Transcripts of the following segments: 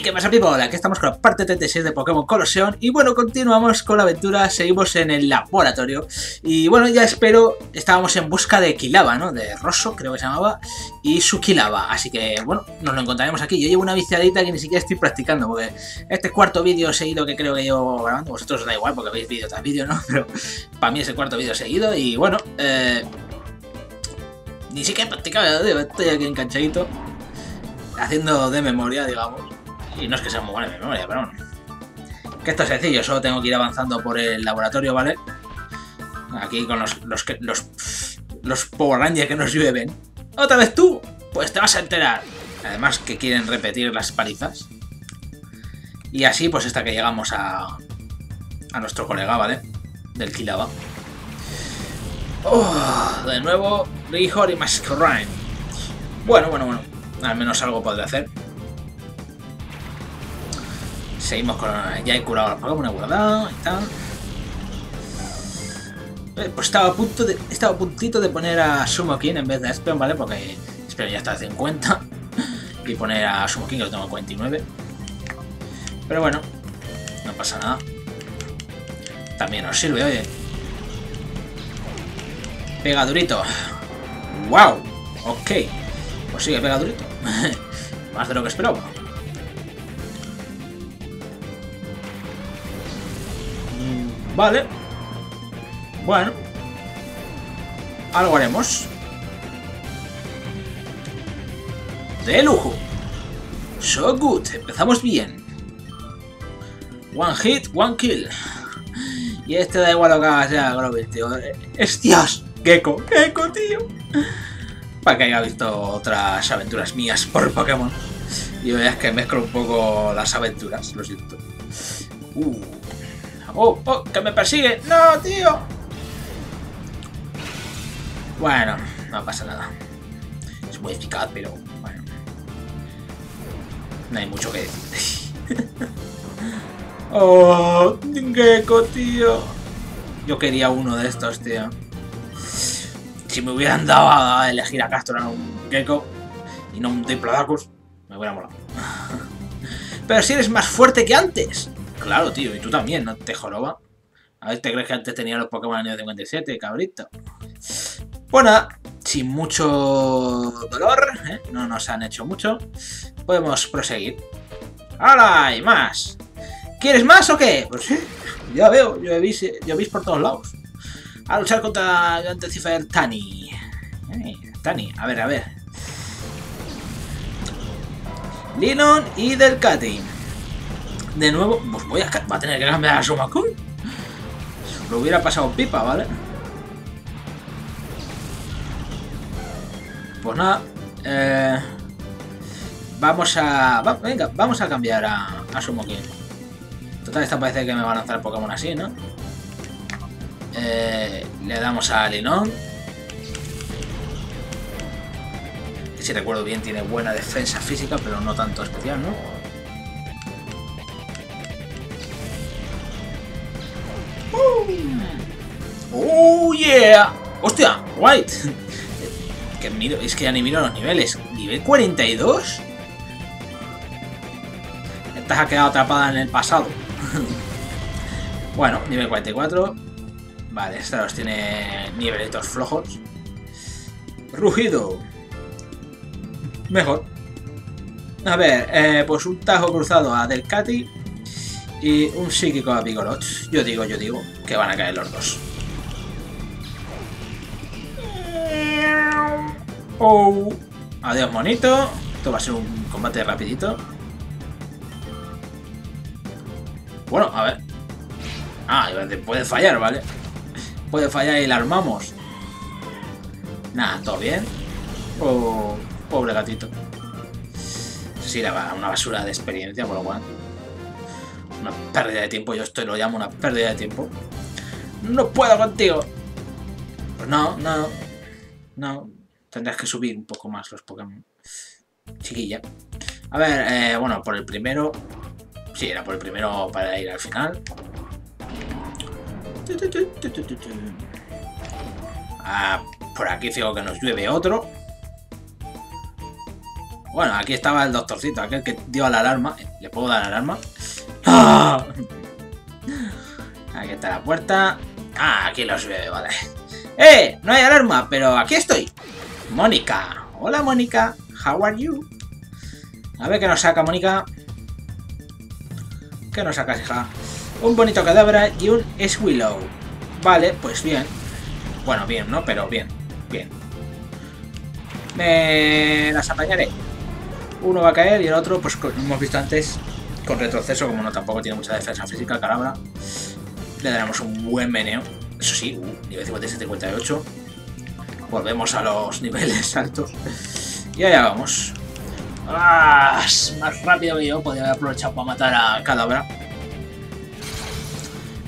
¿Qué pasa, people? Aquí estamos con la parte 36 de Pokémon Colosseum y bueno, continuamos con la aventura, seguimos en el laboratorio y bueno, ya espero, estábamos en busca de Kilaba, ¿no? De Rosso, creo que se llamaba, y su Kilaba, así que bueno, nos lo encontraremos aquí. Yo llevo una viciadita que ni siquiera estoy practicando porque este cuarto vídeo seguido que creo que llevo grabando, vosotros os da igual porque veis vídeo tras vídeo, ¿no? Pero para mí es el cuarto vídeo seguido y bueno, eh... Ni siquiera he practicado, estoy aquí enganchadito haciendo de memoria, digamos. Y no es que sea muy buena de memoria, pero bueno. Que esto es sencillo, solo tengo que ir avanzando por el laboratorio, ¿vale? Aquí con los, los, los, Power Rangers que nos llueven. ¿Otra vez tú? Pues te vas a enterar. Además que quieren repetir las palizas. Y así, pues hasta que llegamos a, a nuestro colega, ¿vale? Del Kilaba. Oh, de nuevo, Rihor y Masquerain. Bueno, bueno, bueno. Al menos algo podré hacer. Seguimos con... Ya he curado a los Pokémon, he guardado y tal. Eh, pues estaba a punto de... Estaba a puntito de poner a Sumo King en vez de Espeon, ¿vale? Porque Espeon ya está a 50. Y poner a Sumo King que lo tengo a 49. Pero bueno, no pasa nada. También nos sirve, oye. Pega durito. ¡Wow! Ok. Pues sigue pega durito. Más de lo que esperaba. Vale. Bueno. Algo haremos. De lujo. So good. Empezamos bien. One hit, one kill. Y este da igual lo que haga, sea Grover, tío. ¡Hostias! Gecko, Gecko, tío. Para que haya visto otras aventuras mías por Pokémon. Y veas que mezclo un poco las aventuras, lo siento. Uh. ¡Oh, oh! ¡Que me persigue! ¡No, tío! Bueno, no pasa nada. Es muy eficaz, pero bueno. No hay mucho que decir. ¡Oh! ¡Gecko, tío! Yo quería uno de estos, tío. Si me hubieran dado a elegir a Castro en un Gecko y no un Diplodocus, me hubiera molado. Pero si eres más fuerte que antes. Claro, tío, y tú también, ¿no te joroba? A ver, ¿te crees que antes tenía los Pokémon en el 57, cabrito? Bueno, sin mucho dolor, ¿eh? no nos han hecho mucho, podemos proseguir. ¡Hala! ¡Y más! ¿Quieres más o qué? Pues sí, ya veo, yo veis por todos lados. A luchar contra el Anticifer Tani. Eh, Tani, a ver, a ver. Linon y Delcati. De nuevo, pues voy a, a tener que cambiar a Sumakun. Lo hubiera pasado pipa, ¿vale? Pues nada. Eh, vamos a... Va, venga, vamos a cambiar a, a Sumokin. Total, esta parece que me va a lanzar Pokémon así, ¿no? Eh, le damos a Linon. Si recuerdo bien tiene buena defensa física, pero no tanto especial, ¿no? Yeah! ¡Hostia! ¡White! miro, es que ya ni miro los niveles. ¿Nivel 42? Esta ha quedado atrapada en el pasado. bueno, nivel 44. Vale, esta los tiene nivelitos flojos. Rugido. Mejor. A ver, eh, pues un tajo cruzado a Delcati y un psíquico a Pigorot. Yo digo, yo digo, que van a caer los dos. Oh. Adiós, monito. Esto va a ser un combate rapidito. Bueno, a ver. Ah, puede fallar, ¿vale? Puede fallar y la armamos. Nada, todo bien. Oh, pobre gatito. Sí, una basura de experiencia, por lo cual. Una pérdida de tiempo, yo esto lo llamo una pérdida de tiempo. No puedo contigo. Pues no, no. No. Tendrás que subir un poco más los Pokémon. Chiquilla. A ver, eh, bueno, por el primero. Sí, era por el primero para ir al final. Ah, por aquí fijo que nos llueve otro. Bueno, aquí estaba el doctorcito, aquel que dio la alarma. ¿Le puedo dar la alarma? ¡Ah! Aquí está la puerta. Ah, aquí los veo, vale. ¡Eh! No hay alarma, pero aquí estoy. Mónica. Hola, Mónica. How are you? A ver qué nos saca, Mónica. ¿Qué nos sacas, hija? Un bonito cadáver y un Swillow. Vale, pues bien. Bueno, bien, ¿no? Pero bien, bien. Me las apañaré. Uno va a caer y el otro, pues como hemos visto antes, con retroceso, como no tampoco tiene mucha defensa física, calabra. Le daremos un buen meneo. Eso sí, uh, nivel 57-58. Volvemos a los niveles altos. Y allá vamos. ¡Ah! Más rápido que yo, podría haber aprovechado para matar a Cadabra.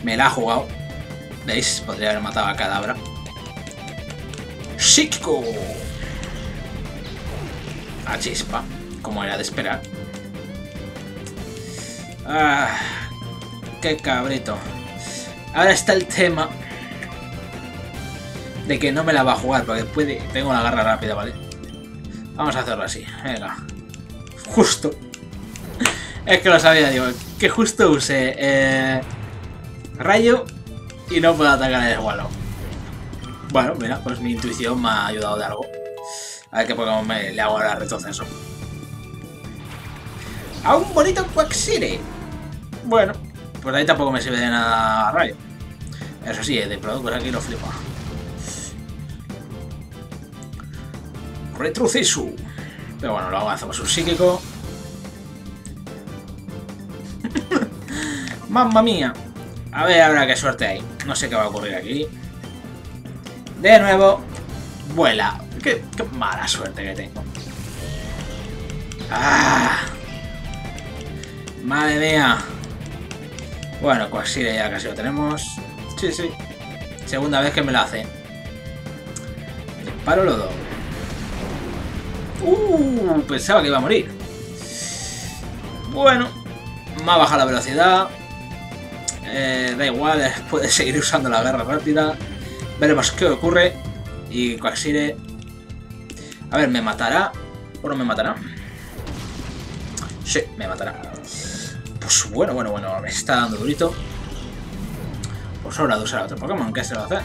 Me la ha jugado. ¿Veis? Podría haber matado a Cadabra. ¡Shitko! A chispa, como era de esperar. ¡Ah! ¡Qué cabrito! Ahora está el tema de que no me la va a jugar, porque puede, tengo la garra rápida, ¿vale? Vamos a hacerlo así, venga. Justo. Es que lo sabía, digo, que justo use eh, rayo y no puedo atacar el Wallow. Bueno, mira, pues mi intuición me ha ayudado de algo. A ver qué Pokémon me, le hago ahora retroceso. ¡A un bonito Quaxire! Bueno, pues ahí tampoco me sirve de nada rayo. Eso sí, de productos aquí lo flipa. Retroceso. Pero bueno, lo hacemos un psíquico. ¡Mamma mía! A ver ahora qué suerte hay. No sé qué va a ocurrir aquí. De nuevo, vuela. Qué, mala suerte que tengo. ¡Ah! Madre mía. Bueno, pues sí, ya casi lo tenemos. Sí, sí. Segunda vez que me lo hace. Disparo los dos. Uh, pensaba que iba a morir. Bueno, me ha bajado la velocidad. Eh, da igual, puede seguir usando la guerra rápida. Veremos qué ocurre. Y Quaxire... A ver, ¿me matará? ¿O no me matará? Sí, me matará. Pues bueno, bueno, bueno, me está dando durito. Pues hora de usar otro Pokémon, ¿qué se va a hacer?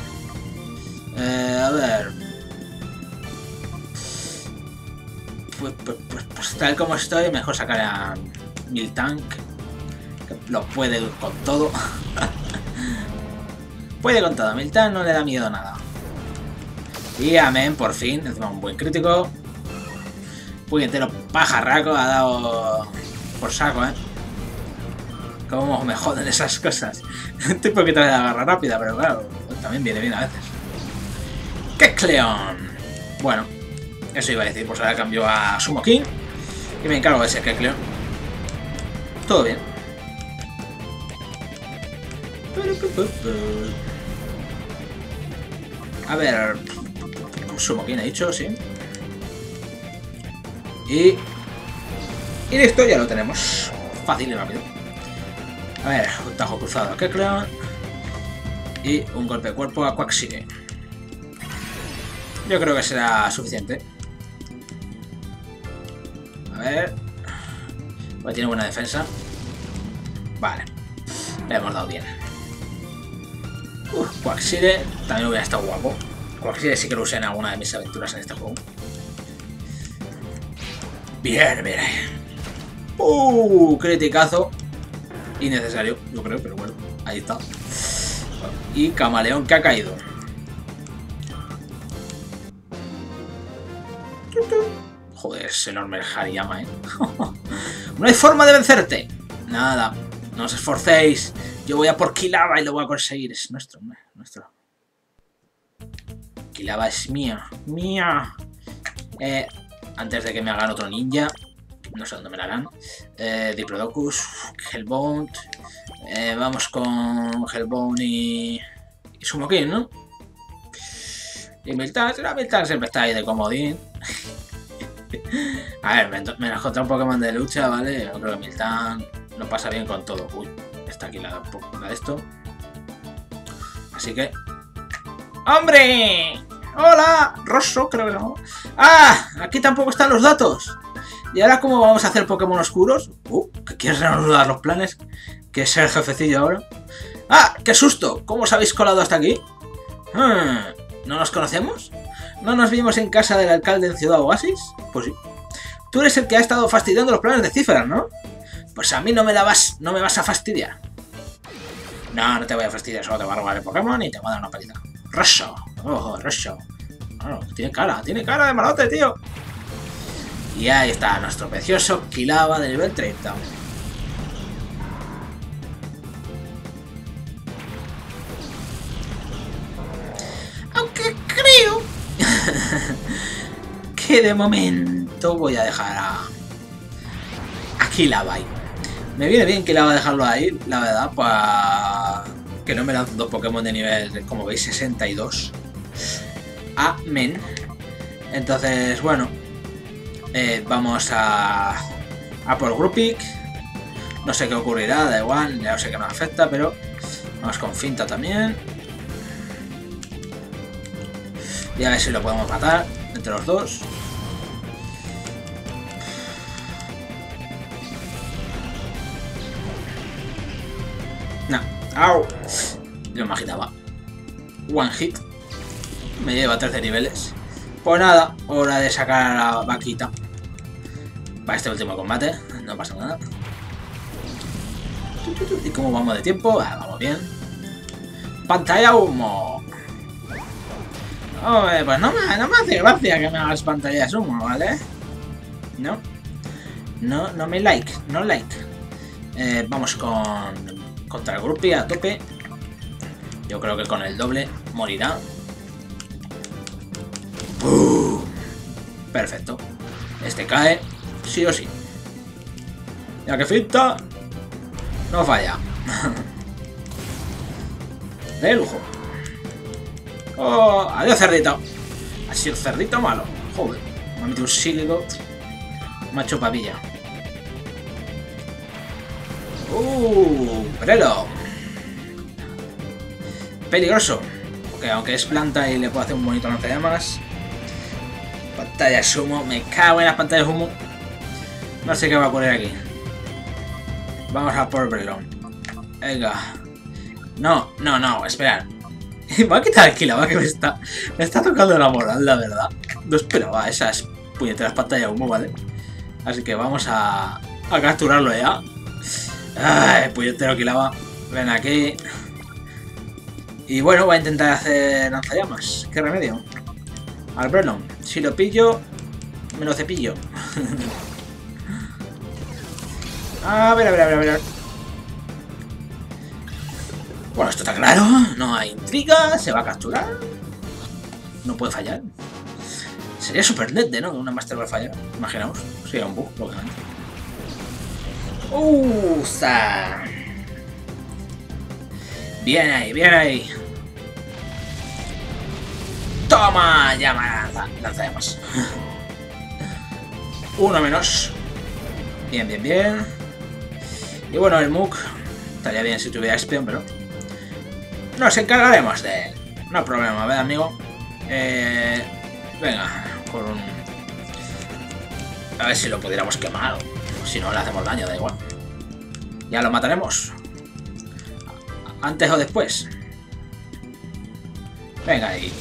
Eh, a ver... Pues, pues, pues, pues, tal como estoy, mejor sacar a Miltank. Que lo puede con todo. puede con todo. Miltank no le da miedo a nada. Y amén, por fin. Encima un buen crítico. entero pajarraco ha dado por saco, ¿eh? Cómo me joden esas cosas. Estoy poquito de la garra rápida, pero claro, también viene bien a veces. ¡Qué Cleon! Bueno, eso iba a decir. Pues ahora cambio a Sumo King. Y me encargo de ese Kecleon. Todo bien. A ver, Sumo ha dicho, sí. Y... Y listo, ya lo tenemos. Fácil y rápido. A ver, un tajo cruzado a Kecleon. Y un golpe de cuerpo a Quaxire. Yo creo que será suficiente. Ver... Pues tiene buena defensa. Vale. Le hemos dado bien. Uf, Quaxire también hubiera estado guapo. Quaxire sí que lo usé en alguna de mis aventuras en este juego. Bien, bien. Uh, criticazo. Innecesario, yo creo, pero bueno, ahí está. Y camaleón que ha caído. Es enorme el Hariyama, ¿eh? ¡No hay forma de vencerte! Nada, no os esforcéis. Yo voy a por Kilaba y lo voy a conseguir. Es nuestro, nuestro. Kilaba es mía. ¡Mía! Eh, antes de que me hagan otro ninja. No sé dónde me la harán. Eh, Diplodocus, Hellbound. Eh, vamos con Hellbound y, y Sumokin, ¿no? Y Miltan, será Miltan siempre está ahí de comodín. A ver, me, me un Pokémon de lucha, ¿vale? Yo creo que Miltan lo pasa bien con todo. Uy, está aquí la, la de esto. Así que ¡Hombre! ¡Hola! Rosso, creo que no. ¡Ah! Aquí tampoco están los datos. ¿Y ahora cómo vamos a hacer Pokémon oscuros? Uh, ¿que quieres reanudar los planes? ¿Que es el jefecillo ahora? ¡Ah! ¡Qué susto! ¿Cómo os habéis colado hasta aquí? Hmm, ¿No nos conocemos? ¿No nos vimos en casa del alcalde en Ciudad Oasis? Pues sí. Tú eres el que ha estado fastidiando los planes de cifras, ¿no? Pues a mí no me la vas, no me vas a fastidiar. No, no te voy a fastidiar, solo te voy a robar el Pokémon y te voy a dar una paliza. ¡Rosso! ¡Oh, Rosso! tiene cara, tiene cara de malote, tío. Y ahí está nuestro precioso Kilava de nivel 30. Aunque creo que de momento voy a dejar a, a Kilava ahí. Me viene bien que la va a dejarlo ahí, la verdad, para que no me lancen dos Pokémon de nivel, como veis, 62. Amén. Entonces, bueno, eh, vamos a, a por Grupic. No sé qué ocurrirá, da igual, ya sé que me afecta, pero vamos con Finta también. Y a ver si lo podemos matar entre los dos. No. ¡Au! Lo imaginaba. One hit. Me lleva a 13 niveles. Pues nada, hora de sacar a la vaquita. Para este último combate. No pasa nada. ¿Y cómo vamos de tiempo? Ah, vamos bien. ¡Pantalla humo! Pues no me, no me hace gracia que me hagas pantallas humo, ¿vale? No. No, no me like, no like. Eh, vamos con contra el grupo a tope. Yo creo que con el doble morirá. Perfecto. Este cae, sí o sí. Ya que finta, no falla. De lujo. Oh, adiós cerdito. Ha sido cerdito malo. Joder, me ha metido un sílico. Macho papilla. ¡Uh! ¡Brelo! Peligroso. Porque aunque es planta y le puedo hacer un bonito lanzallamas. Pantalla humo. Me cago en las pantallas humo. No sé qué va a ocurrir aquí. Vamos a por Brelón. Venga. No, no, no, esperad. Va a quitar el va que me está, me está tocando la moral, la verdad. No esperaba esas puñeteras pantallas humo, ¿vale? Así que vamos a, a capturarlo ya. Ay, puñetero va. Ven aquí. Y bueno, voy a intentar hacer lanzallamas. ¿Qué remedio? Al. Si lo pillo, me lo cepillo. a ver, a ver, a ver, a ver. Bueno, esto está claro. No hay intriga. Se va a capturar. No puede fallar. Sería super net, ¿no? Una Master va a fallar. Imaginaos. Sería un bug, lógicamente. ¡Usa! Bien ahí, bien ahí. ¡Toma! Llama, lanza, llamas. Uno menos. Bien, bien, bien. Y bueno, el Mook estaría bien si tuviera Espion, pero... Nos encargaremos de él. No problema, ¿verdad, amigo? Eh... Venga, con un... A ver si lo pudiéramos quemar. Si no le hacemos daño, da igual. Ya lo mataremos. Antes o después. Venga ahí.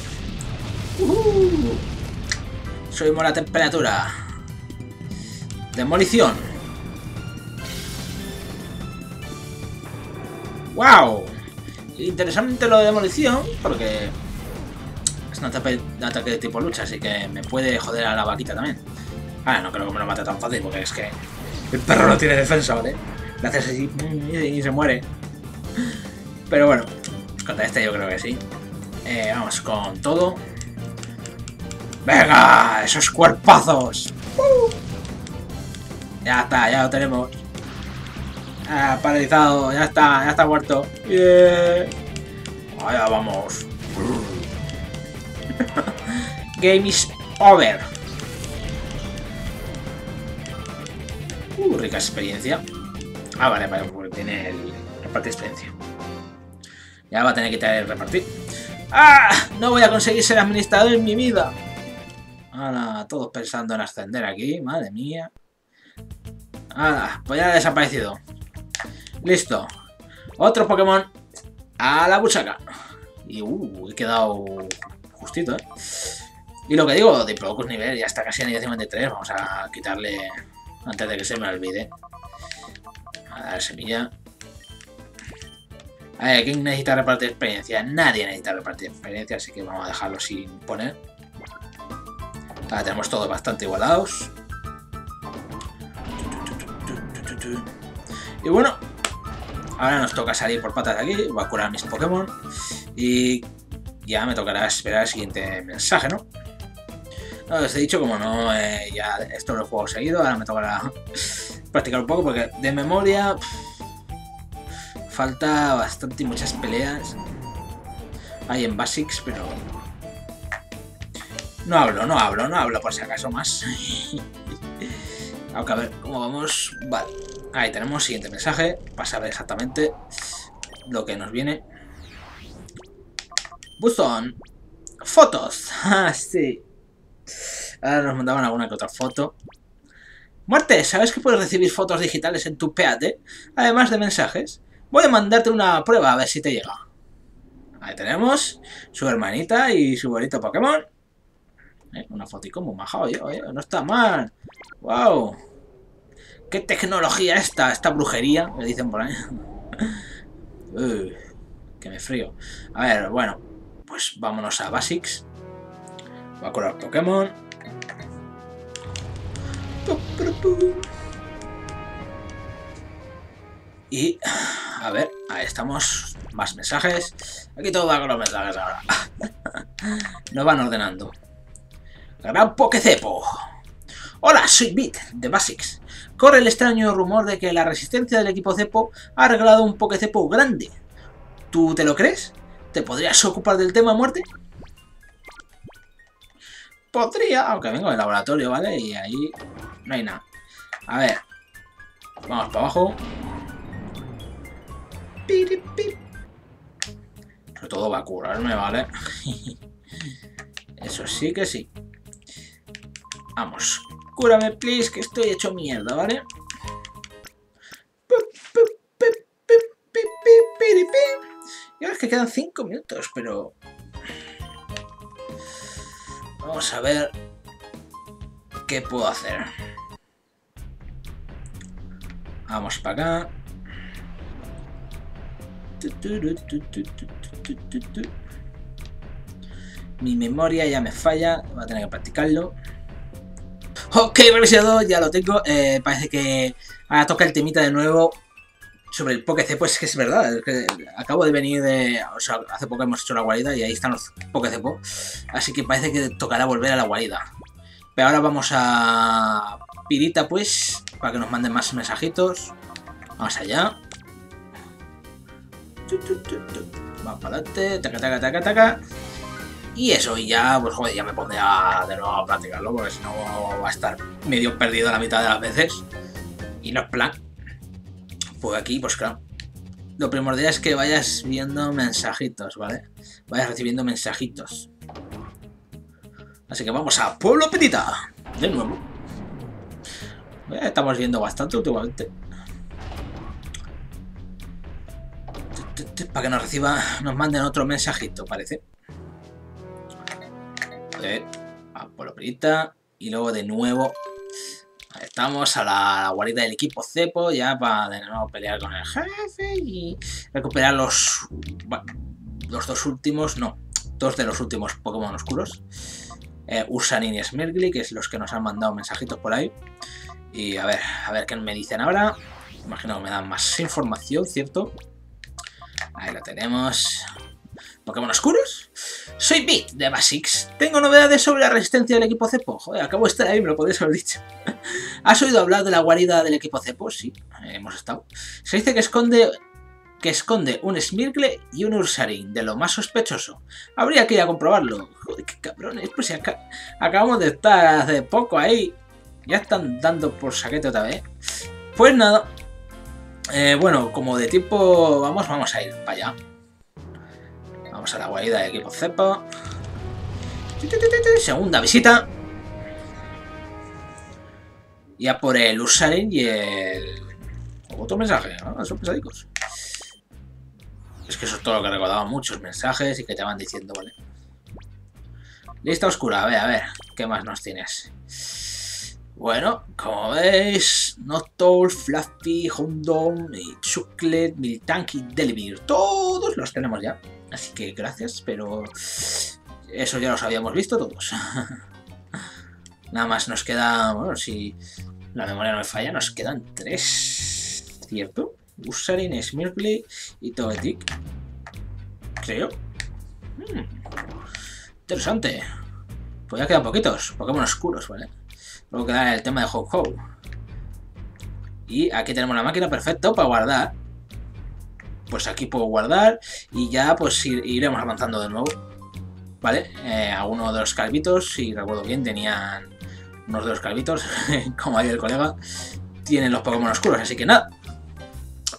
Subimos la temperatura. Demolición. ¡Wow! Interesante lo de demolición, porque es un ataque, de tipo lucha, así que me puede joder a la vaquita también. Ah, no creo que me lo mate tan fácil, porque es que el perro no tiene defensa, ¿vale? Le haces así y se muere. Pero bueno, contra este yo creo que sí. Eh, vamos con todo. ¡Venga! ¡Esos cuerpazos! Ya está, ya lo tenemos. Ah, paralizado, ya está, ya está muerto. Yeah. Allá vamos. Game is over. Uh, rica experiencia. Ah, vale, vale, porque tiene el repartir experiencia. Ya va a tener que tener el repartir. ¡Ah! No voy a conseguir ser administrador en mi vida. Ahora, todos pensando en ascender aquí, madre mía. Ah, pues ya ha desaparecido. Listo. Otro Pokémon a la buchaca. Y uh, he quedado justito, ¿eh? Y lo que digo, de pocos nivel, ya está casi en nivel 53. Vamos a quitarle antes de que se me olvide. A dar semilla. A ver, ¿quién necesita repartir experiencia? Nadie necesita repartir experiencia, así que vamos a dejarlo sin poner. Ahora tenemos todos bastante igualados. Y bueno, ahora nos toca salir por patas de aquí. Voy a curar mis Pokémon. Y ya me tocará esperar el siguiente mensaje, ¿no? No, os he dicho, como no, eh, ya esto lo he jugado seguido, ahora me tocará practicar un poco porque de memoria falta bastante y muchas peleas. Hay en Basics, pero... No hablo, no hablo, no hablo por si acaso más. Aunque a ver, ¿cómo vamos? Vale. Ahí tenemos siguiente mensaje. Para saber exactamente lo que nos viene. Buzón. Fotos. Ah, sí. Ahora nos mandaban alguna que otra foto. Muerte, ¿sabes que puedes recibir fotos digitales en tu PAD? Además de mensajes. Voy a mandarte una prueba a ver si te llega. Ahí tenemos su hermanita y su bonito Pokémon. Eh, una fotico muy maja, oye, oye, no está mal. ¡Wow! ¿Qué tecnología esta? Esta brujería, me dicen por ahí. Uy, que me frío. A ver, bueno, pues vámonos a Basics. Voy a curar Pokémon. Y, a ver, ahí estamos. Más mensajes. Aquí todo va con los mensajes ahora. Nos van ordenando. Gran Pokecepo. Hola, soy Bit, de Basics. Corre el extraño rumor de que la resistencia del equipo Cepo ha regalado un Pokecepo grande. ¿Tú te lo crees? ¿Te podrías ocupar del tema muerte? Podría, aunque vengo del laboratorio, ¿vale? Y ahí no hay nada. A ver. Vamos para abajo. Sobre todo va a curarme, ¿vale? Eso sí que sí. Vamos. Cúrame, please, que estoy hecho mierda, ¿vale? Y ahora es que quedan 5 minutos, pero... Vamos a ver... ¿Qué puedo hacer? Vamos para acá. Mi memoria ya me falla, voy a tener que practicarlo. Ok, revisado, ya lo tengo. Eh, parece que ahora toca el temita de nuevo sobre el Pokec. Pues que es verdad, acabo de venir de... O sea, hace poco hemos hecho la guarida y ahí están los Pokecepo. Así que parece que tocará volver a la guarida. Pero ahora vamos a Pirita, pues, para que nos manden más mensajitos. Vamos allá. Vamos para adelante, taca, taca, taca, taca. Y eso, y ya, pues joder, ya me pondré a, de nuevo a practicarlo, porque si no va a estar medio perdido la mitad de las veces. Y no es plan. Pues aquí, pues claro. Lo primordial es que vayas viendo mensajitos, ¿vale? Vayas recibiendo mensajitos. Así que vamos a Pueblo Petita. De nuevo. Eh, estamos viendo bastante últimamente. Para que nos reciba, nos manden otro mensajito, parece. A Pueblo Petita. Y luego de nuevo estamos a la, guarida del equipo Cepo ya para de nuevo pelear con el jefe y recuperar los los dos últimos, no, dos de los últimos Pokémon oscuros eh, Ursanin y Smirgly, que es los que nos han mandado mensajitos por ahí. Y a ver, a ver qué me dicen ahora. Imagino que me dan más información, ¿cierto? Ahí lo tenemos. Pokémon oscuros. Soy Bit de Basics. Tengo novedades sobre la resistencia del equipo Cepo. Joder, acabo de estar ahí, me lo podéis haber dicho. ¿Has oído hablar de la guarida del equipo Cepo? Sí, hemos estado. Se dice que esconde que esconde un Smirgle y un Ursaring, de lo más sospechoso. Habría que ir a comprobarlo. Joder, qué cabrones, pues si acabamos de estar hace poco ahí. Ya están dando por saquete otra vez. Pues nada. Eh, bueno, como de tiempo vamos, vamos a ir para allá. Vamos a la guarida de equipo Cepo. Segunda visita. Y a por el Usarin y el... Otro mensaje, ¿no? Son pesadicos. Es que eso es todo lo que recordaba, muchos mensajes y que te van diciendo, vale. Lista oscura, a ver, a ver, ¿qué más nos tienes? Bueno, como veis, Noctowl, Fluffy, Houndoom, Chocolate, Miltank y Delibir. Todos los tenemos ya. Así que gracias, pero eso ya los habíamos visto todos. Nada más nos queda, bueno, si la memoria no me falla, nos quedan tres, ¿cierto? Usarin, Smirkly y Togetic. Creo. Hmm. Interesante. Pues ya quedan poquitos, Pokémon oscuros, ¿vale? Luego queda el tema de Ho Ho. Y aquí tenemos la máquina perfecta para guardar. Pues aquí puedo guardar y ya pues iremos avanzando de nuevo. ¿Vale? Eh, algunos de los calvitos, si recuerdo bien, tenían unos de los calvitos, como ahí el colega, tienen los Pokémon oscuros, así que nada.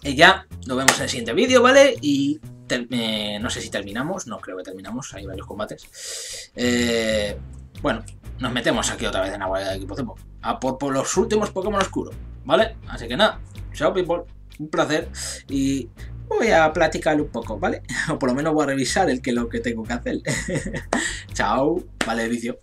Y ya nos vemos en el siguiente vídeo, ¿vale? Y eh, no sé si terminamos, no creo que terminamos, hay varios combates. Eh, bueno, nos metemos aquí otra vez en agua de equipo Cepo. A por, los últimos Pokémon oscuros, ¿vale? Así que nada, chao people, un placer y voy a platicar un poco, ¿vale? O por lo menos voy a revisar el que lo que tengo que hacer. chao, vale, vicio.